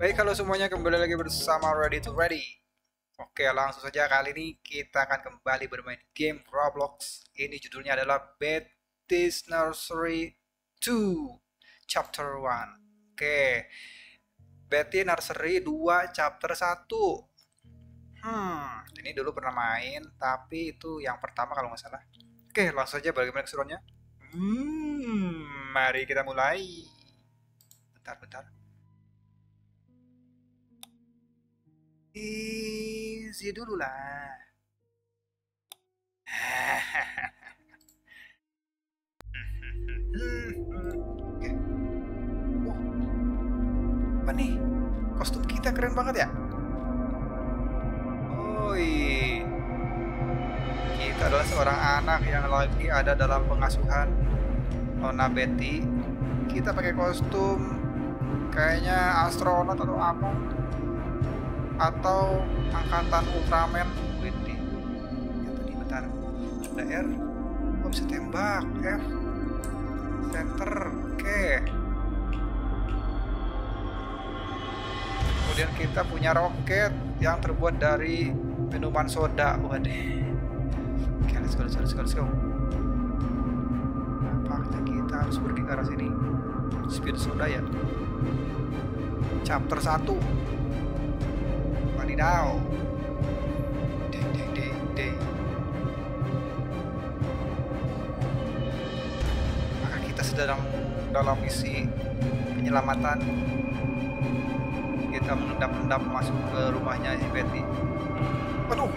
Baik, halo semuanya kembali lagi bersama Ready to Ready. Oke, langsung saja kali ini kita akan kembali bermain game Roblox. Ini judulnya adalah Betty's Nursery 2 Chapter 1. Oke. Betty Nursery 2 Chapter 1. Hmm, ini dulu pernah main, tapi itu yang pertama kalau nggak salah. Oke, langsung saja bagaimana keseruannya? Hmm, mari kita mulai. Bentar, bentar. Easy dulu lah. Wow. Apa nih? Kostum kita keren banget ya? Oi. Kita adalah seorang anak yang lagi ada dalam pengasuhan Nona Betty. Kita pakai kostum kayaknya astronot atau apa atau angkatan Ultraman Wendy ya tadi bentar. Sudah R oh bisa tembak F? Center oke kemudian kita punya roket yang terbuat dari minuman soda. Waduh. Oke let's go let's go let's go, let's go. kita harus pergi ke arah sini. Speed soda ya. Chapter 1 Wadidaw Ding ding ding ding Maka kita sedang dalam misi penyelamatan. Kita mengendap-endap masuk ke rumahnya si Betty. Waduh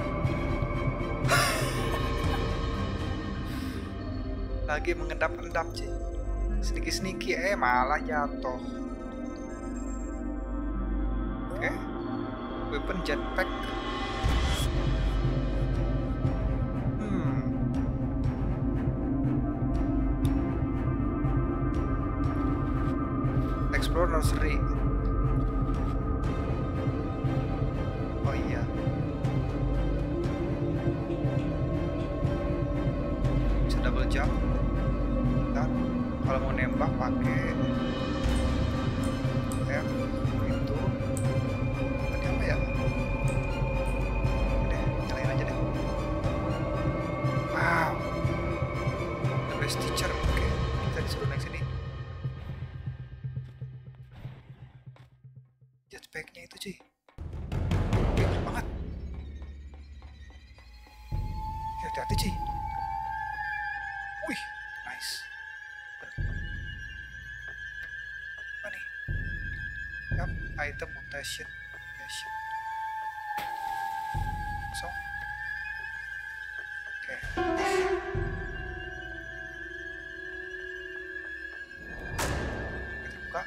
Lagi mengendap-endap sih Sniki-sniki eh malah jatuh weapon jetpack. Hmm. Explore nursery. Oh iya. Bisa double jump. Kalau mau nembak pakai F mutation mutation kosong oke Kita buka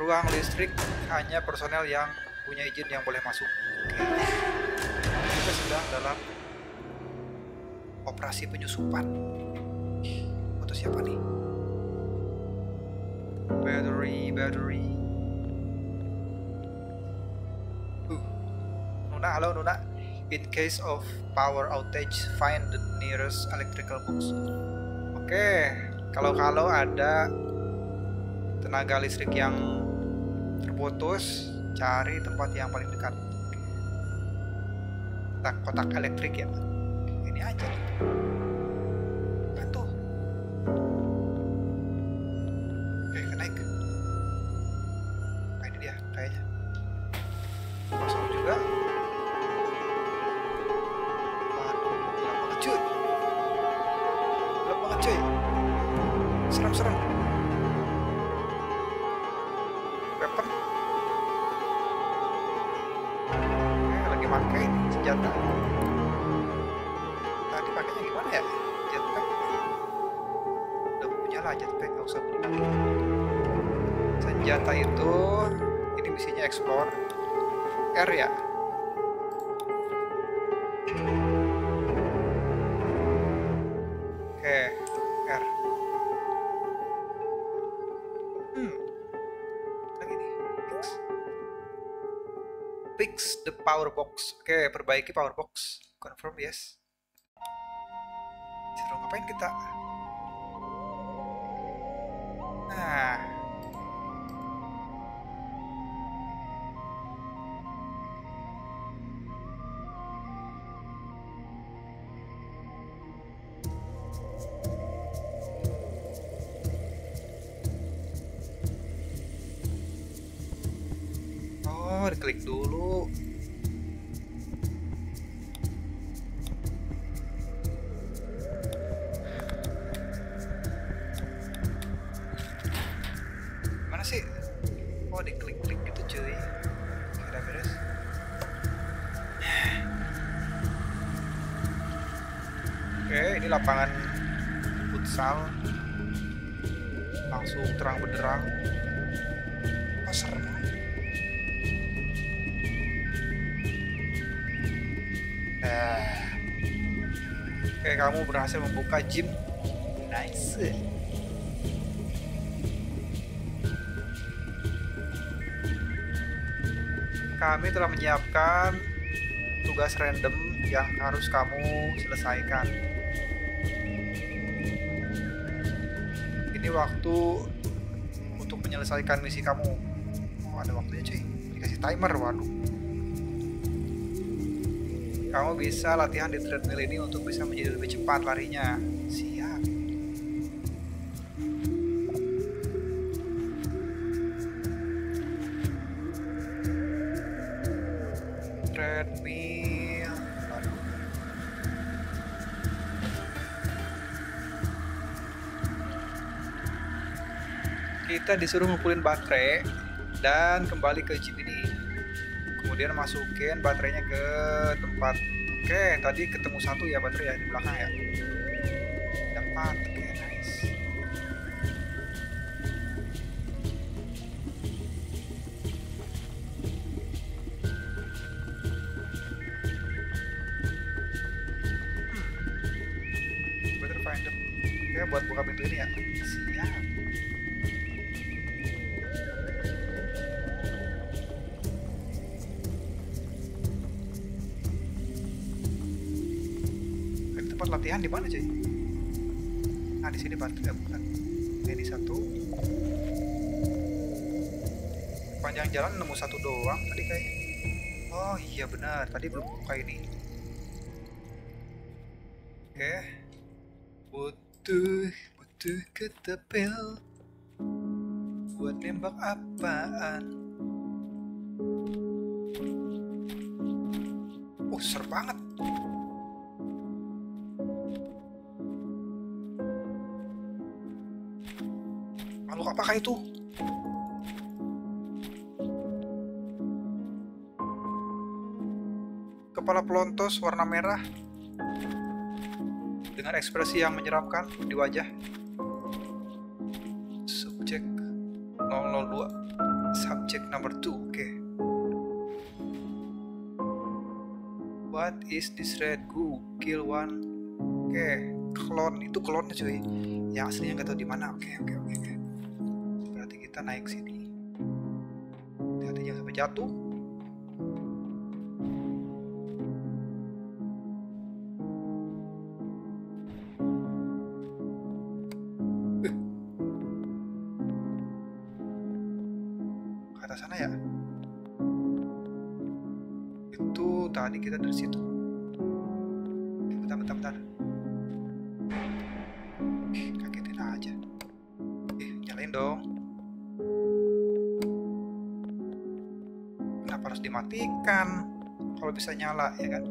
ruang listrik hanya personel yang punya izin yang boleh masuk. Oke. Kita sedang dalam operasi penyusupan. Foto siapa nih? Battery battery Nuna halo Nuna. In case of power outage find the nearest electrical box. Oke kalau-kalau ada tenaga listrik yang terputus cari tempat yang paling dekat. Kotak kotak elektrik ya ini aja. nih serem serem weapon? Oke lagi pakai senjata. Tadi pakainya gimana ya? Jetpack? Udah punya lah jetpack gak usah senjata itu ini misinya explore. R ya power box. Oke, perbaiki power box. Confirm yes. Seru ngapain kita? Nah. Oh, diklik dulu. Lapangan futsal langsung terang benderang serem Nah. Oke, kamu berhasil membuka gym. Nice. Kami telah menyiapkan tugas random yang harus kamu selesaikan. Ini waktu untuk menyelesaikan misi kamu. Oh, ada waktunya cuy. Dikasih timer, waduh kamu bisa latihan di treadmill ini untuk bisa menjadi lebih cepat larinya. Kita disuruh ngumpulin baterai dan kembali ke gym ini kemudian masukin baterainya ke tempat oke tadi ketemu satu ya baterai ya di belakang ya. Dapat mana cuy? Nah di sini batu ya bukan. Ini satu. Panjang jalan nemu satu doang tadi kayaknya. Oh iya benar, tadi belum buka ini. Oke. Butuh, butuh ketepil. Buat nembak apaan? Oh, ser banget. Apakah itu? Kepala pelontos warna merah dengan ekspresi yang menyeramkan di wajah. Subjek 002, subjek number 2. Oke. Okay. What is this red goo? Kill one. Oke, okay. klon itu klonnya cuy. Yang aslinya nggak tahu di mana. Oke, okay, oke, okay, oke, okay, naik sini. Hati-hati jangan sampai jatuh. Ke atas sana ya? Itu tadi kita dari situ. Bisa nyala, ya kan?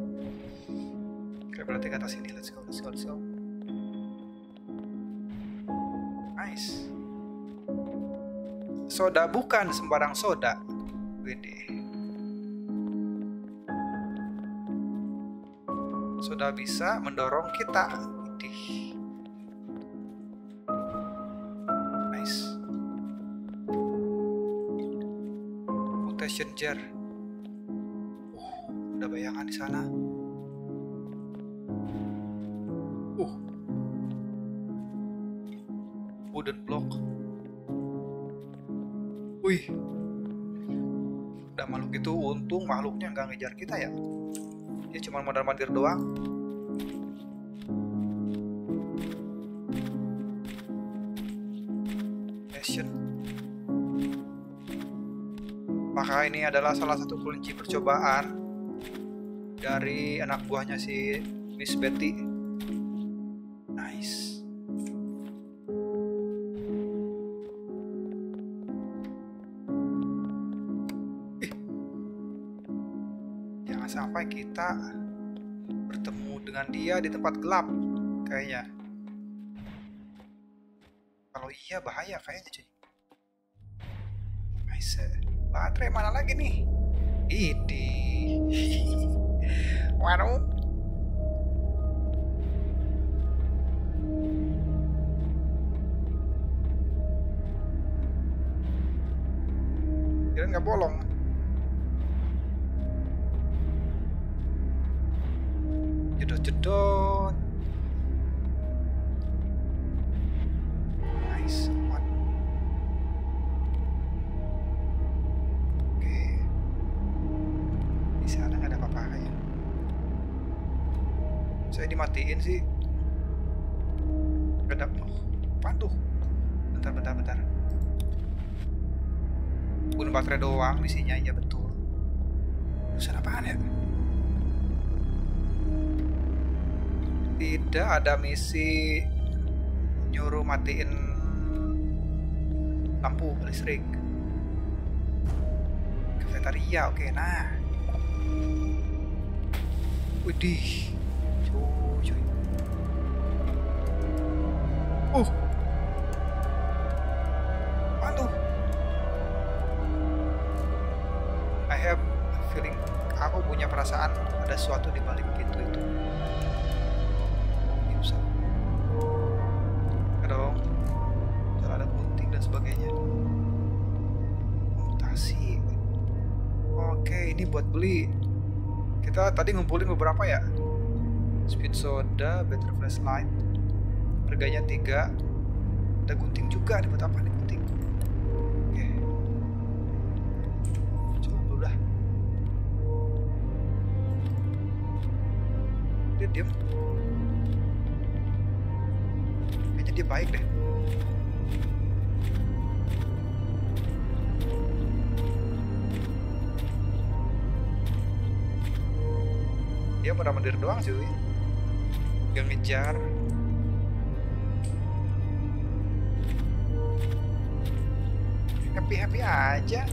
Oke, berarti ke atas sini. Let's go, let's go, let's go. Nice. Soda bukan sembarang soda. Wede. Soda bisa mendorong kita. Widih. Nice. Mutation jar. Ada bayangan di sana. Uh. Wooden block. Wih. Udah makhluk itu untung makhluknya nggak ngejar kita ya. Dia cuma modal mandir doang. Maka ini adalah salah satu kunci percobaan dari anak buahnya si Miss Betty. Nice. sampai kita bertemu dengan dia di tempat gelap kayaknya. Kalau iya bahaya kayaknya cuy. Nice. Baterai mana lagi nih? Ini waduh. Kira nggak bolong saya dimatiin sih. Ada oh, apaan tuh? Bentar bentar bentar. Baterai doang misinya iya betul. Urusan apaan ya? Tidak ada misi nyuruh matiin lampu listrik. Kafetaria oke nah. Widih cuy. Cuy uh. Tuh I have a feeling aku punya perasaan ada sesuatu di balik pintu itu. Ada dan sebagainya. Mutasi. Oke ini buat beli. Kita tadi ngumpulin beberapa ya speed soda battery flashlight harganya tiga. Ada gunting juga nih buat apa nih gunting? Oke. Coba dulu dah. Dia diem kayaknya dia baik deh. Dia pada mendir doang cuy gak ngejar. Happy happy aja.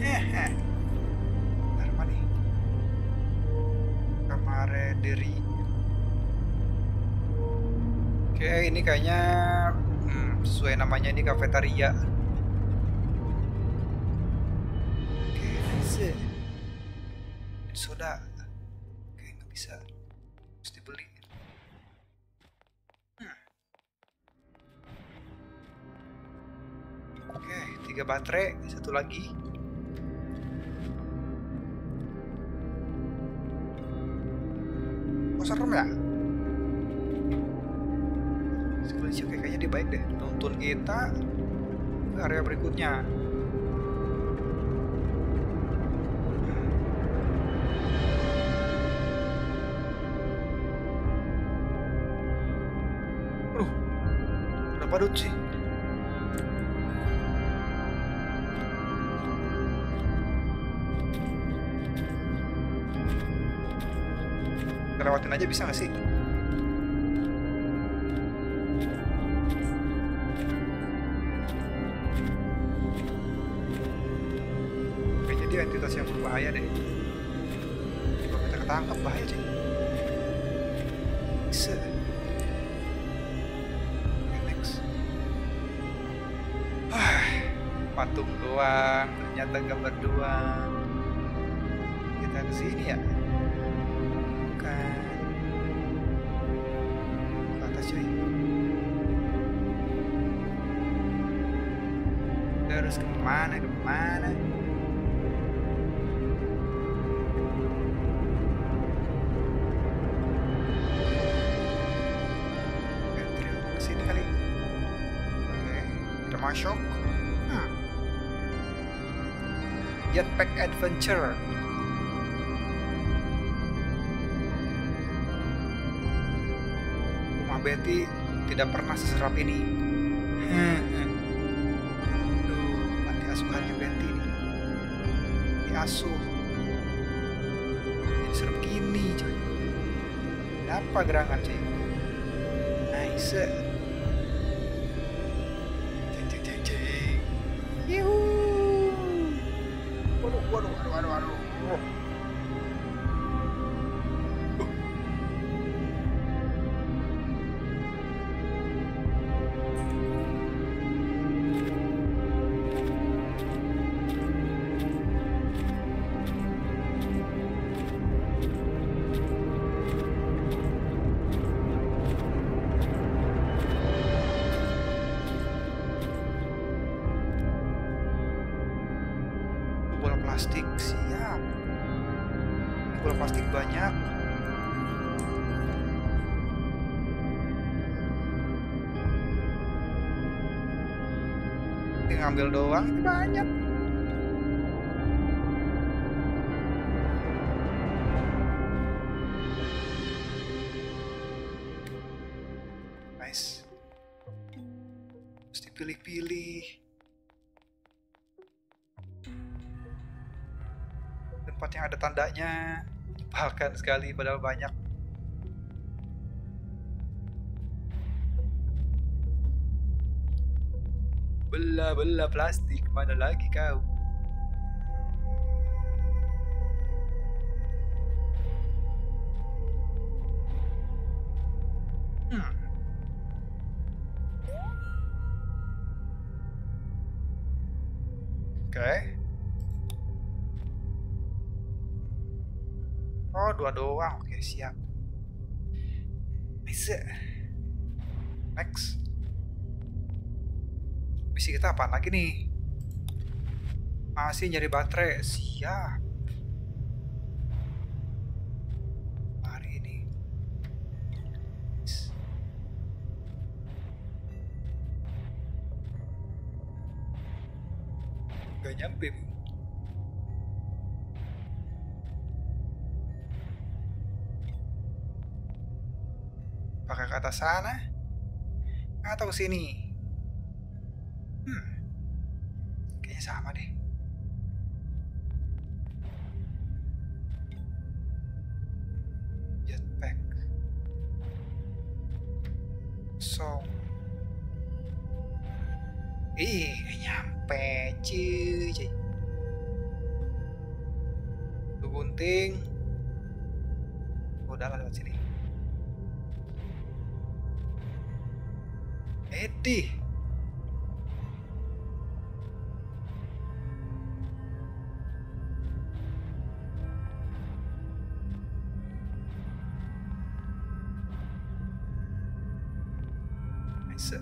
Hehe Bentar, apa nih? Camaraderie Oke ini kayaknya hmm, sesuai namanya ini kafetaria. Oke nice soda tiga baterai Satu lagi. Oh serem ya? Si polisi oke kayaknya dia baik deh. Nuntun kita ke area berikutnya Lewatin aja bisa gak sih? Kayaknya dia entitas yang berbahaya deh. Kalau kita ketangkep bahaya sih Bisa. Oke, next Ah, Patung doang Ternyata gambar doang. Kita ke sini ya masuk hmm. Jetpack Adventure Rumah Betty tidak pernah seserap ini. Duh, panti asuhannya Betty nih Diasuh. Jadi serem gini coy. Apa gerangan cuy Nice ngambil doang ini banyak. Nice. Mesti pilih-pilih. Tempat yang ada tandanya bahkan sekali padahal banyak bela-bela plastik. Mana lagi kau? Hmm. oke. Oh dua doang. Oke siap. Bisa. Next misi kita apa lagi nih? Masih nyari baterai. Siap. Hari ini. Gak nyampe. Pakai kata sana. Atau sini Kayaknya sama deh. Jetpack. Nice.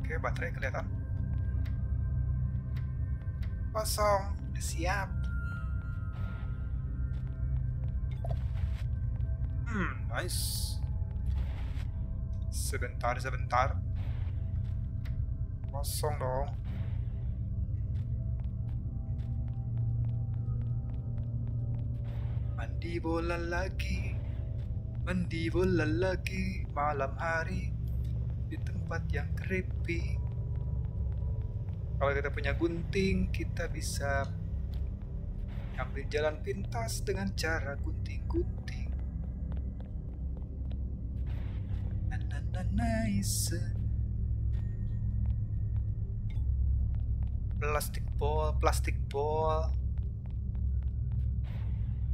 Oke, baterai kelihatan. Kosong. Udah siap. Hmm, nice. Sebentar, sebentar. Kosong dong. Mandi bola lagi. Mandi bola lagi malam hari di tempat yang creepy. Kalau kita punya gunting, kita bisa ambil jalan pintas dengan cara gunting-gunting. Nice. Plastik ball, plastik ball.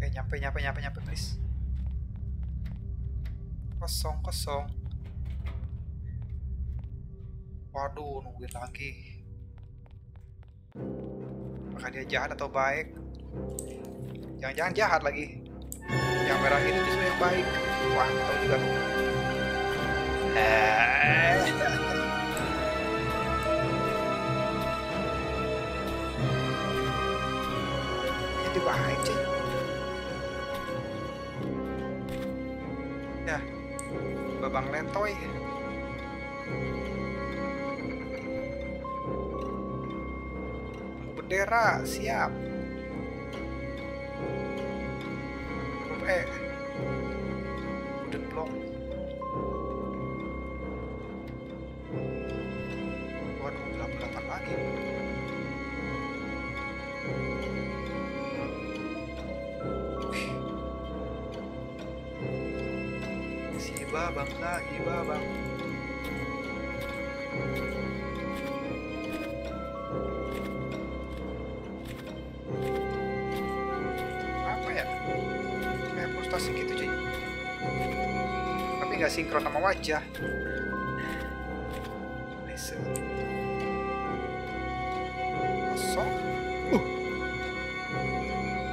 Eh nyampe nyampe nyampe nyampe please. Kosong kosong. Waduh, nungguin lagi. Apakah dia jahat atau baik? Jangan-jangan jahat lagi. Yang merah ini justru yang baik. Wah, tahu juga tuh. Eh. Baik sih. Ya, babang lentoy. Bendera siap. Huruf E wooden block waduh 88 lagi. Wih. si babang lagi nggak sinkron sama wajah. Nice kosong. Uh.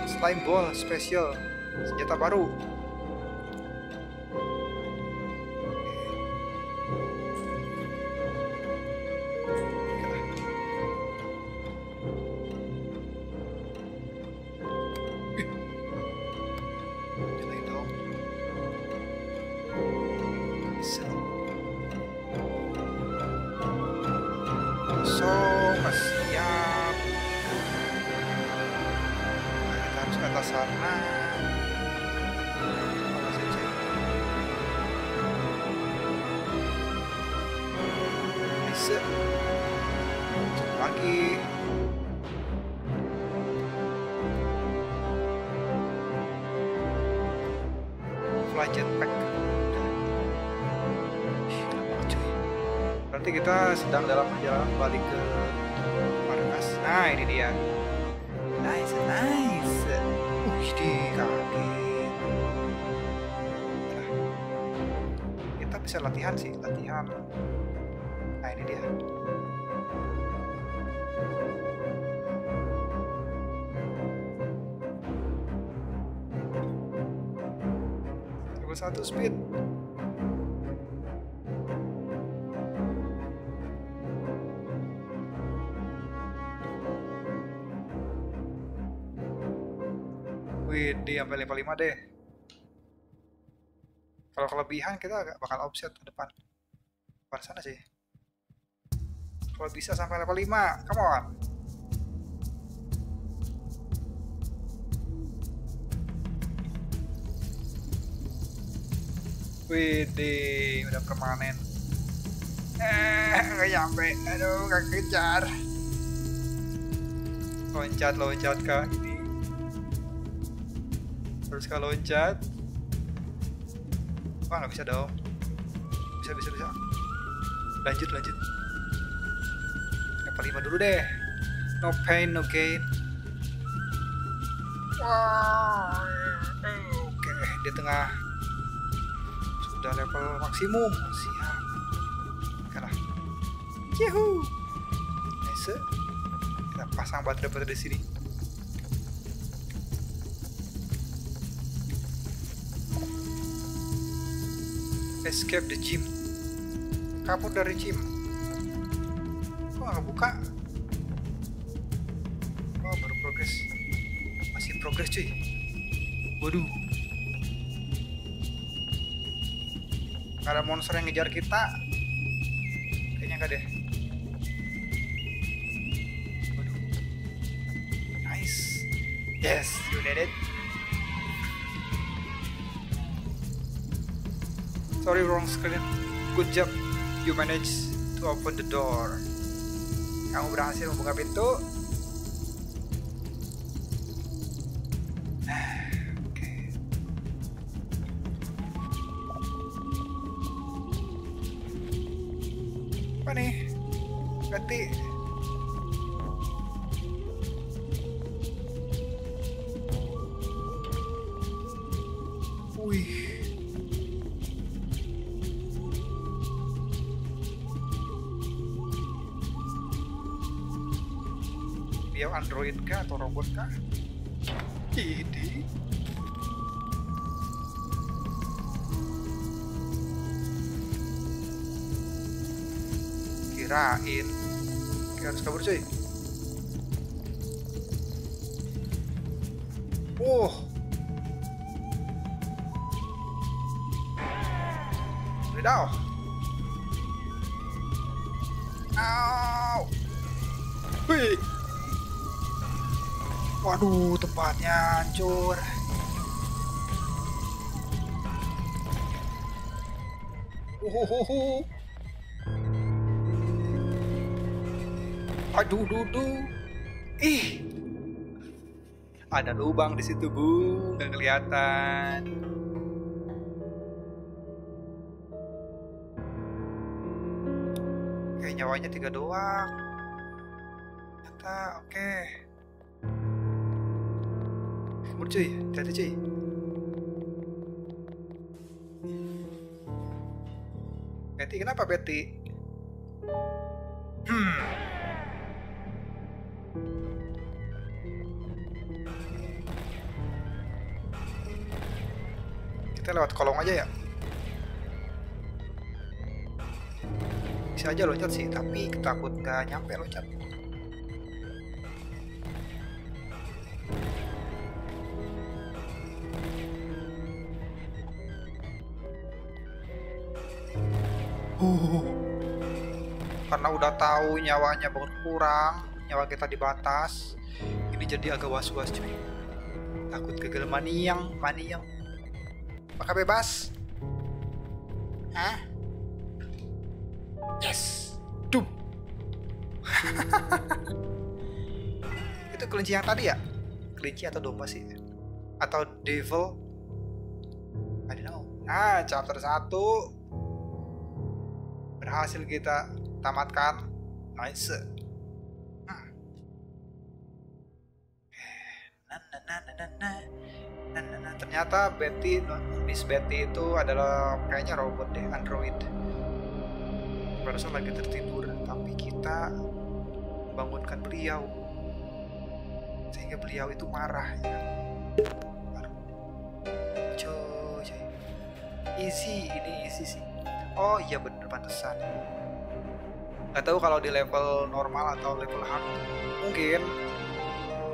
Slime ball special. Senjata baru berarti kita sedang dalam perjalanan balik ke markas. Nah ini dia. Nice nice. Wih di kaget Nah, kita bisa latihan sih latihan. Nah ini dia. Satu speed sampai level 5 deh. Kalau kelebihan kita agak bakal offset ke depan. Depan sana sih. Kalau bisa sampai level 5, come on. Wih, udah permanen. Eh, nggak nyampe. Aduh, nggak kejar. Loncat, loncat kak. Ini terus kalau loncat wah nggak bisa dong. Bisa bisa bisa. Lanjut lanjut. Level 5 dulu deh. No pain no gain. Wah oke di tengah. Sudah level maksimum. Siap. Oke lah. Yuhu. nice. Kita pasang baterai-baterai di sini escape the gym. Kabur dari gym. Kok nggak buka? Oh baru progres. Masih progres cuy. Waduh. Ada monster yang ngejar kita. Kayaknya nggak deh. Waduh. Nice. Yes you did it Sorry, wrong screen. Good job. You managed to open the door. Kamu berhasil membuka pintu. Dia android kah atau robot kah ini kirain Oke, harus kabur cuy oh Wadaw. Ow. Wih. Waduh, tempatnya hancur. Uhuhuhu. Aduh, dudu. Ih. Ada lubang di situ, Bu. Nggak kelihatan. Oke, nyawanya tiga doang. Ternyata, oke. Kabur cuy, cuy. Betty, kenapa Betty? Hmm. Kita lewat kolong aja ya. Bisa aja loncat sih, tapi takut nggak nyampe loncat. Karena udah tahu nyawanya berkurang, nyawa kita dibatas, ini jadi agak was-was cuy. takut gagal maniang maniang maka bebas Hah? Yes. Dum. itu kelinci yang tadi ya? Kelinci atau domba sih? Atau devil? I don't know. Nah, chapter 1 berhasil kita tamatkan. Nice. Hmm. Nah, nah, nah. Ternyata Betty, Miss Betty itu adalah kayaknya robot deh, android. Barusan lagi tertidur, tapi kita bangunkan beliau. Sehingga beliau itu marah ya. Cuy. Easy, ini easy sih. Oh iya bener pantesan. Gak tahu kalau di level normal atau level hard mungkin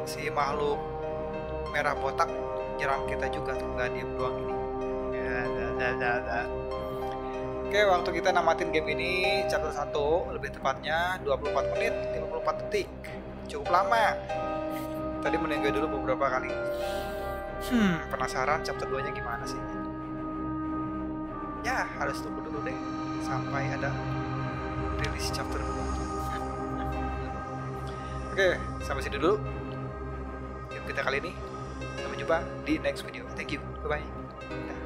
si makhluk merah botak nyerang kita juga tuh nggak diem doang ini ya, ya, ya, ya. Oke, waktu kita namatin game ini chapter 1 lebih tepatnya 24 menit 54 detik. Cukup lama. Tadi meninggal dulu beberapa kali. Hmm, penasaran chapter 2-nya gimana sih? Harus tunggu dulu deh sampai ada rilis chapter 2. Oke, sampai sini dulu. Game kita kali ini. Sampai jumpa di next video. Thank you. Bye-bye.